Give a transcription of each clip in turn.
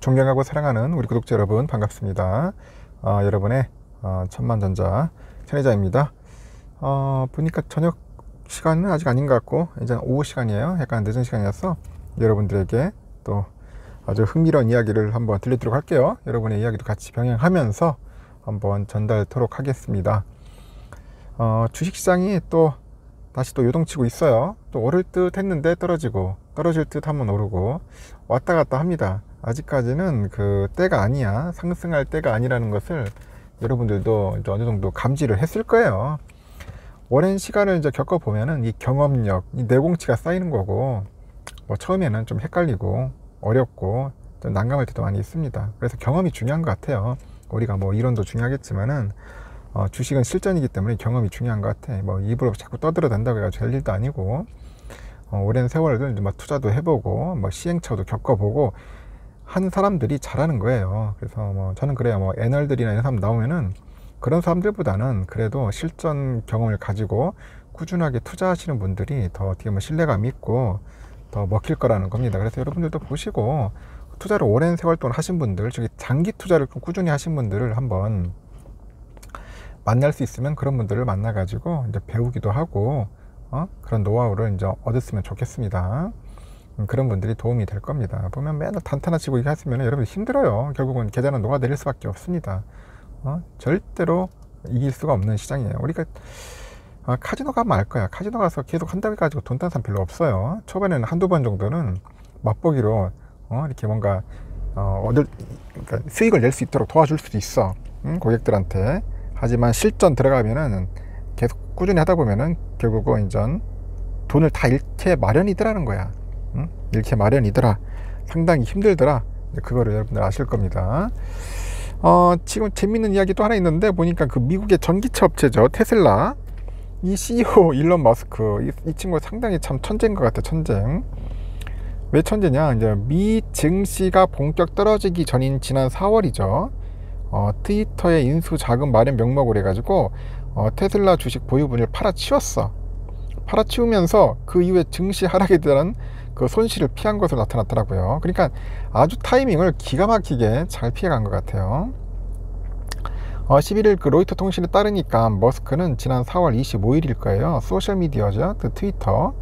존경하고 사랑하는 우리 구독자 여러분 반갑습니다. 어, 여러분의 어, 천만전자 천혜자입니다. 어, 보니까 저녁 시간은 아직 아닌 것 같고 이제 오후 시간이에요. 약간 늦은 시간이어서 여러분들에게 또 아주 흥미로운 이야기를 한번 들려드리도록 할게요. 여러분의 이야기도 같이 병행하면서 한번 전달토록 하겠습니다. 어, 주식시장이 또 다시 또 요동치고 있어요. 또 오를 듯 했는데 떨어지고 떨어질 듯 하면 오르고 왔다 갔다 합니다. 아직까지는 그 때가 아니야. 상승할 때가 아니라는 것을 여러분들도 이제 어느 정도 감지를 했을 거예요. 오랜 시간을 이제 겪어보면은 이 경험력 이 내공치가 쌓이는 거고 뭐 처음에는 좀 헷갈리고 어렵고 좀 난감할 때도 많이 있습니다. 그래서 경험이 중요한 것 같아요. 우리가 뭐 이론도 중요하겠지만은 어, 주식은 실전이기 때문에 경험이 중요한 것 같아. 뭐 입으로 자꾸 떠들어 댄다고 해가지고 될 일도 아니고 어, 오랜 세월을 뭐 투자도 해보고 뭐 시행착오도 겪어보고 한 사람들이 잘하는 거예요. 그래서 뭐 저는 그래요. 뭐 애널들이나 이런 사람 나오면은 그런 사람들보다는 그래도 실전 경험을 가지고 꾸준하게 투자하시는 분들이 더 어떻게 보면 신뢰감 있고 더 먹힐 거라는 겁니다. 그래서 여러분들도 보시고 투자를 오랜 세월 동안 하신 분들, 저기 장기 투자를 꾸준히 하신 분들을 한번 만날 수 있으면 그런 분들을 만나가지고 이제 배우기도 하고 어? 그런 노하우를 이제 얻었으면 좋겠습니다. 음, 그런 분들이 도움이 될 겁니다. 보면 맨날 단타나 치고 이렇게 하시면 여러분 힘들어요. 결국은 계좌는 녹아내릴 수밖에 없습니다. 어? 절대로 이길 수가 없는 시장이에요. 우리가 아, 카지노 가면 알 거야. 카지노 가서 계속 한 달 가지고 돈 딴 사람 별로 없어요. 초반에는 한두 번 정도는 맛보기로 어, 이렇게 뭔가 어, 얻을 그러니까 수익을 낼 수 있도록 도와줄 수도 있어. 응? 고객들한테. 하지만 실전 들어가면은 계속 꾸준히 하다 보면은 결국은 인전 돈을 다 잃게 마련이더라는 거야. 응? 이렇게 마련이더라. 상당히 힘들더라. 그거를 여러분들 아실 겁니다. 어, 지금 재밌는 이야기 또 하나 있는데 보니까 그 미국의 전기차 업체죠. 테슬라. 이 CEO 일론 머스크. 이, 이 친구 상당히 참 천재인 것 같아 천재 왜 천재냐? 이제 미 증시가 본격 떨어지기 전인 지난 4월이죠. 어, 트위터의 인수 자금 마련 명목으로 해가지고 어, 테슬라 주식 보유분을 팔아치웠어. 팔아치우면서 그 이후에 증시 하락에 대한 그 손실을 피한 것으로 나타났더라고요. 그러니까 아주 타이밍을 기가 막히게 잘 피해간 것 같아요. 어, 11일 그 로이터 통신에 따르니까 머스크는 지난 4월 25일일 거예요. 소셜미디어죠. 그 트위터.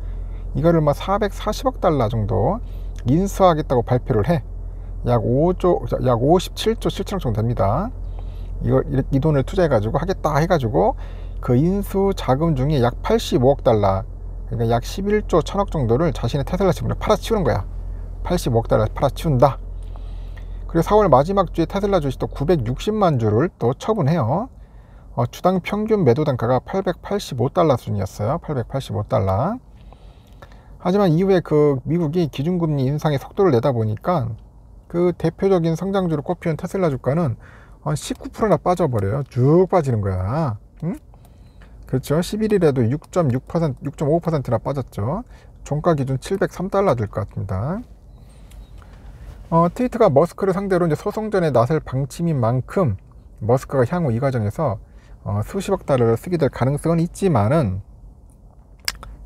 이거를 뭐 440억 달러 정도 인수하겠다고 발표를 해. 약 5조, 약 57조 7천억 정도 됩니다. 이걸, 이 돈을 투자해가지고 하겠다 해가지고 그 인수 자금 중에 약 85억 달러 그러니까 약 11조 1000억 정도를 자신의 테슬라 지분을 팔아치우는 거야. 85억 달러 팔아치운다. 그리고 4월 마지막 주에 테슬라 주식도 960만 주를 또 처분해요. 어, 주당 평균 매도 단가가 885달러 수준이었어요. 885달러. 하지만 이후에 그 미국이 기준금리 인상의 속도를 내다 보니까 그 대표적인 성장주로 꼽히는 테슬라 주가는 한 19%나 빠져버려요. 쭉 빠지는 거야. 응? 그렇죠. 11일에도 6.6%, 6.5%나 빠졌죠. 종가 기준 703달러 될 것 같습니다. 어, 트위터가 머스크를 상대로 이제 소송전에 나설 방침인 만큼 머스크가 향후 이 과정에서 어, 수십억 달러를 쓰게 될 가능성은 있지만은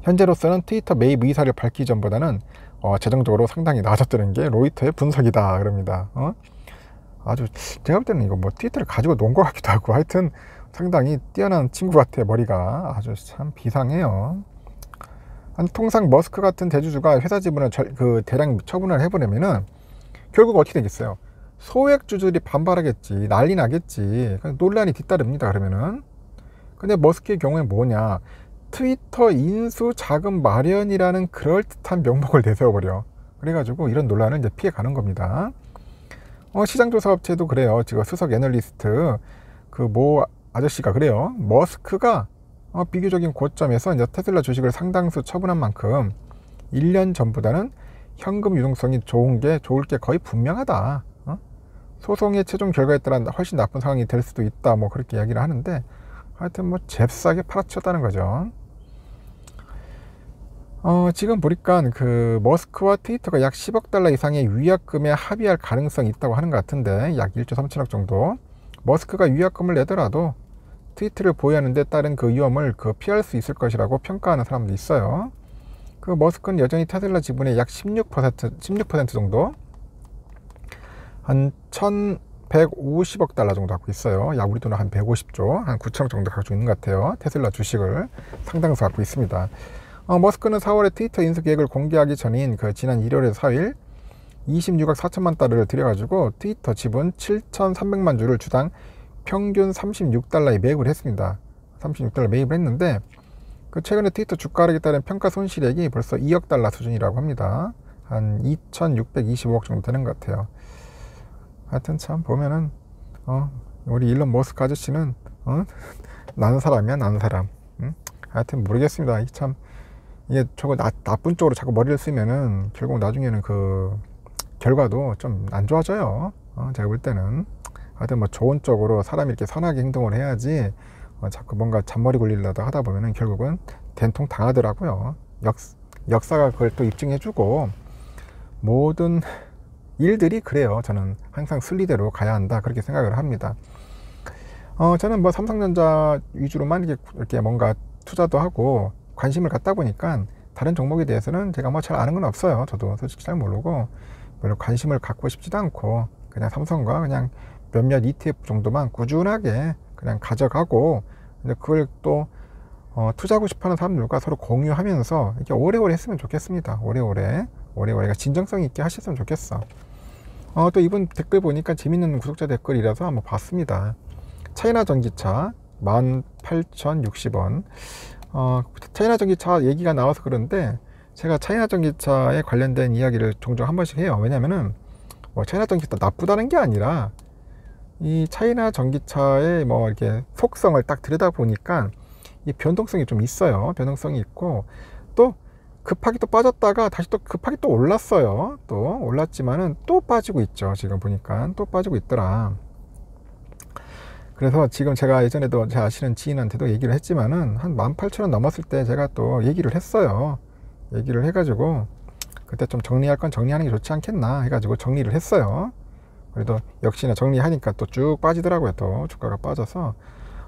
현재로서는 트위터 매입 의사를 밝히기 전보다는 어, 재정적으로 상당히 나아졌다는 게 로이터의 분석이다 그럽니다. 어? 아주 제가 볼 때는 이거 뭐 트위터를 가지고 논 것 같기도 하고 하여튼 상당히 뛰어난 친구 같아 머리가 아주 참 비상해요. 아니, 통상 머스크 같은 대주주가 회사 지분을 절, 그 대량 처분을 해보려면은 결국 어떻게 되겠어요? 소액 주주들이 반발하겠지 난리 나겠지. 논란이 뒤따릅니다 그러면은. 근데 머스크의 경우에 뭐냐? 트위터 인수 자금 마련이라는 그럴듯한 명목을 내세워버려. 그래가지고 이런 논란을 이제 피해가는 겁니다. 어, 시장조사업체도 그래요. 지금 수석 애널리스트 그뭐 아저씨가 그래요. 머스크가 어, 비교적인 고점에서 이제 테슬라 주식을 상당수 처분한 만큼 1년 전보다는 현금 유동성이 좋은 게 좋을 게 거의 분명하다. 어? 소송의 최종 결과에 따라 훨씬 나쁜 상황이 될 수도 있다. 뭐 그렇게 이야기를 하는데 하여튼 뭐 잽싸게 팔아치웠다는 거죠. 어, 지금 보니까 그 머스크와 트위터가 약 10억 달러 이상의 위약금에 합의할 가능성이 있다고 하는 것 같은데 약 1조 3천억 정도. 머스크가 위약금을 내더라도 트위트를 보유하는 데 따른 그 위험을 그 피할 수 있을 것이라고 평가하는 사람도 있어요. 그 머스크는 여전히 테슬라 지분의 약 16%, 16% 정도 한 1150억 달러 정도 갖고 있어요. 약 우리 돈은 한 150조, 한 9천억 정도 갖고 있는 것 같아요. 테슬라 주식을 상당수 갖고 있습니다. 어, 머스크는 4월에 트위터 인수 계획을 공개하기 전인 그 지난 1월에서 4일 26억 4천만 달러를 들여가지고 트위터 지분 7,300만 주를 주당 평균 36달러에 매입을 했습니다. 36달러 매입을 했는데 그 최근에 트위터 주가 하락에 따른 평가 손실액이 벌써 2억 달러 수준이라고 합니다. 한 2,625억 정도 되는 것 같아요. 하여튼 참 보면은 어, 우리 일론 머스크 아저씨는 어? 나는 사람이야 나는 사람. 응? 하여튼 모르겠습니다. 참 이게 저거 나, 나쁜 쪽으로 자꾸 머리를 쓰면은 결국 나중에는 그 결과도 좀 안 좋아져요. 어, 제가 볼 때는 하여튼 뭐 쪽으로 사람이 이렇게 선하게 행동을 해야지 어, 자꾸 뭔가 잔머리 굴리려다 하다 보면은 결국은 된통 당하더라고요. 역, 역사가 그걸 또 입증해주고 모든 일들이 그래요. 저는 항상 순리대로 가야 한다 그렇게 생각을 합니다. 어, 저는 뭐 삼성전자 위주로만 이렇게, 이렇게 뭔가 투자도 하고 관심을 갖다 보니까 다른 종목에 대해서는 제가 뭐 잘 아는 건 없어요. 저도 솔직히 잘 모르고 별로 관심을 갖고 싶지도 않고 그냥 삼성과 그냥 몇몇 ETF 정도만 꾸준하게 그냥 가져가고 이제 그걸 또 어, 투자하고 싶어하는 사람들과 서로 공유하면서 이렇게 오래오래 했으면 좋겠습니다. 오래오래 오래오래 진정성 있게 하셨으면 좋겠어. 어, 또 이분 댓글 보니까 재밌는 구독자 댓글이라서 한번 봤습니다. 차이나 전기차 18,060원. 어, 차이나 전기차 얘기가 나와서 그런데 제가 차이나 전기차에 관련된 이야기를 종종 한 번씩 해요. 왜냐면은 뭐 차이나 전기차 나쁘다는 게 아니라 이 차이나 전기차의 뭐 이렇게 속성을 딱 들여다 보니까 이 변동성이 좀 있어요. 변동성이 있고 또 급하게 또 빠졌다가 다시 또 급하게 또 올랐어요. 또 올랐지만은 또 빠지고 있죠. 지금 보니까 또 빠지고 있더라. 그래서 지금 제가 예전에도 제 아시는 지인한테도 얘기를 했지만은 한 18,000원 넘었을 때 제가 또 얘기를 했어요. 얘기를 해가지고 그때 좀 정리할 건 정리하는 게 좋지 않겠나 해가지고 정리를 했어요. 그래도 역시나 정리하니까 또 쭉 빠지더라고요. 또 주가가 빠져서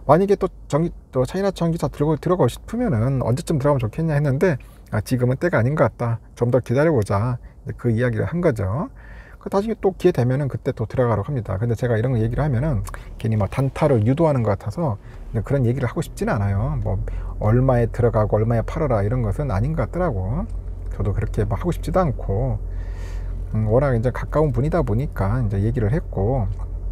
만약에 또 전기 또 차이나 전기차 들고 들어가고 싶으면은 언제쯤 들어가면 좋겠냐 했는데 아, 지금은 때가 아닌 것 같다. 좀 더 기다려보자. 그 이야기를 한 거죠. 그 나중에 또 기회 되면은 그때 또 들어가려고 합니다. 근데 제가 이런 거 얘기를 하면은 괜히 뭐 단타를 유도하는 것 같아서 그런 얘기를 하고 싶지는 않아요. 뭐 얼마에 들어가고 얼마에 팔아라 이런 것은 아닌 것 같더라고. 저도 그렇게 막 하고 싶지도 않고 음, 워낙 이제 가까운 분이다 보니까 이제 얘기를 했고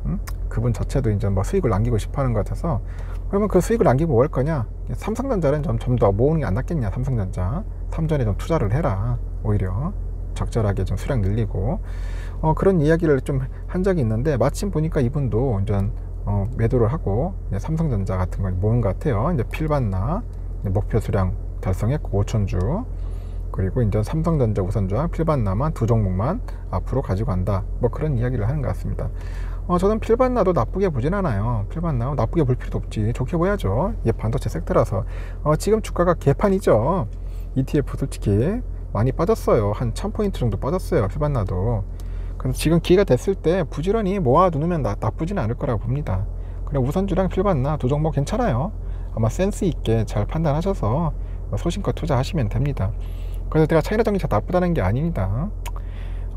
음? 그분 자체도 이제 뭐 수익을 남기고 싶어하는 것 같아서 그러면 그 수익을 남기고 뭘 거냐? 삼성전자는 좀 좀 더 모으는 게 안 낫겠냐? 삼성전자 삼전에 좀 투자를 해라 오히려 적절하게 좀 수량 늘리고 어, 그런 이야기를 좀 한 적이 있는데 마침 보니까 이분도 완전 어, 매도를 하고 삼성전자 같은 걸 모은 것 같아요. 이제 필반나 목표 수량 달성했고 5천주 그리고 이제 삼성전자 우선주와 필반나만 두 종목만 앞으로 가지고 간다. 뭐 그런 이야기를 하는 것 같습니다. 어, 저는 필반나도 나쁘게 보진 않아요. 필반나 나쁘게 볼 필요도 없지. 좋게 보야죠. 이게 반도체 섹터라서. 어, 지금 주가가 개판이죠. ETF 솔직히 많이 빠졌어요. 한 1000포인트 정도 빠졌어요. 필반나도. 그래서 지금 기회가 됐을 때 부지런히 모아 두면 나, 나쁘진 않을 거라고 봅니다. 그래 우선주랑 필반나 두 종목 괜찮아요. 아마 센스 있게 잘 판단하셔서 소신껏 투자하시면 됩니다. 그래서 제가 차이나 전기차 나쁘다는 게 아닙니다.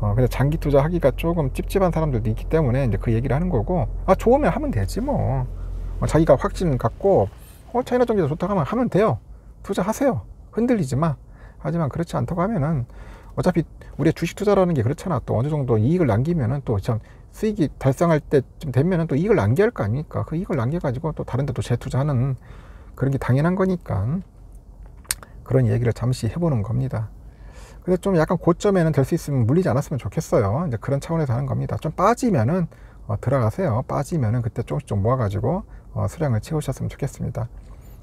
어, 근데 장기 투자하기가 조금 찝찝한 사람들도 있기 때문에 이제 그 얘기를 하는 거고, 아, 좋으면 하면 되지 뭐. 어, 자기가 확신 갖고, 어, 차이나 전기차 좋다고 하면 하면 돼요. 투자하세요. 흔들리지 마. 하지만 그렇지 않다고 하면은 어차피 우리의 주식 투자라는 게 그렇잖아. 또 어느 정도 이익을 남기면은 또참 수익이 달성할 때쯤 되면은 또 이익을 남겨야 할 거 아닙니까? 그 이익을 남겨가지고 또 다른 데 또 재투자하는 그런 게 당연한 거니까 그런 얘기를 잠시 해보는 겁니다. 근데 좀 약간 고점에는 될 수 있으면 물리지 않았으면 좋겠어요. 이제 그런 차원에서 하는 겁니다. 좀 빠지면은 어, 들어가세요. 빠지면은 그때 조금씩 좀 모아가지고 어, 수량을 채우셨으면 좋겠습니다.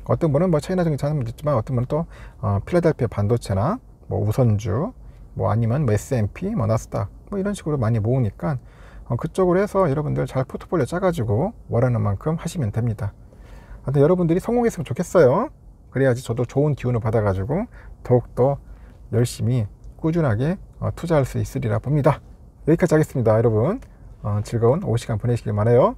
어떤 분은 뭐 차이나 정기차는 있지만 어떤 분은 또 어, 필라델피아 반도체나 뭐 우선주 뭐 아니면 뭐 S&P, 뭐 나스닥 뭐 이런 식으로 많이 모으니까 어, 그쪽으로 해서 여러분들 잘 포트폴리오 짜가지고 원하는 만큼 하시면 됩니다. 하여튼 여러분들이 성공했으면 좋겠어요. 그래야지 저도 좋은 기운을 받아가지고 더욱더 열심히 꾸준하게 어, 투자할 수 있으리라 봅니다. 여기까지 하겠습니다. 여러분 어, 즐거운 오후 시간 보내시길 바래요.